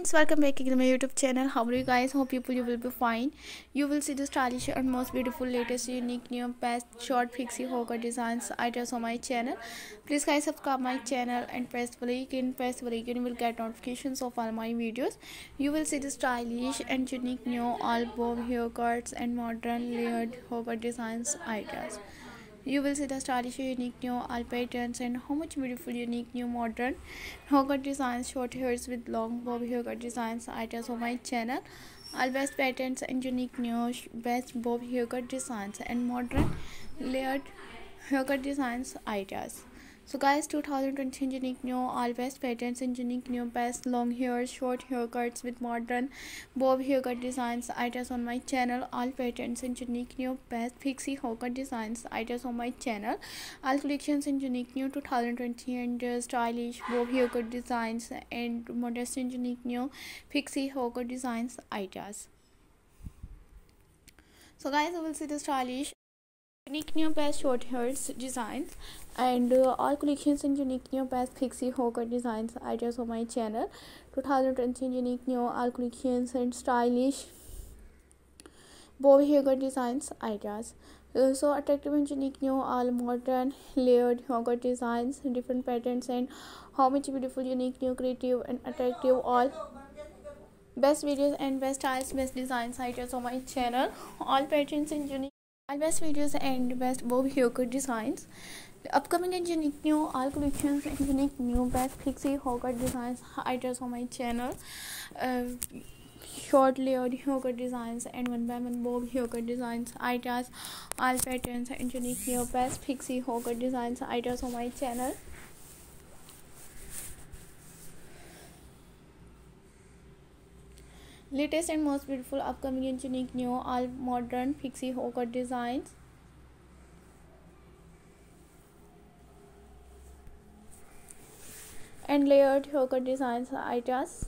Friends welcome back my YouTube channel हमरी guys hope people you will be fine you will see the stylish and most beautiful latest unique new best short fixie होकर design ideas on my channel please guys subscribe my channel and press वरीकिन press वरीकिन will get notification of all my videos you will see the stylish and unique new album hair cuts and modern layered होकर design ideas you will see the stylish unique new all patterns and how much beautiful unique new modern. Haircut designs short hairs with long bob haircut designs items on my channel. All best patterns and unique new best bob haircut designs and modern layered haircut designs ideas so guys 2020 unique new all best patterns and unique new best long hair short haircuts with modern bob haircut designs items on my channel all patterns and unique new best pixie haircut designs items on my channel all collections and unique new 2020 and uh, stylish bob haircut designs and modest unique new pixie haircut designs ideas. So guys i will see the stylish unique new short hairs designs and uh, all collections and unique new best pixie haircut designs ideas on my channel. 2020 unique new all collections and stylish bob haircut designs ideas. Uh, so attractive and unique new all modern layered haircut designs different patterns and how much beautiful unique new creative and attractive all best videos and best styles best designs ideas on my channel. All patterns and unique all best videos and best bob haircut designs the upcoming and unique new all collections and unique new best pixie haircut designs items on my channel uh, short layered haircut designs and one by one bob haircut designs items all patterns and unique new best pixie haircut designs items on my channel latest and most beautiful upcoming unique new all modern pixie haircut designs. And layered haircut designs ideas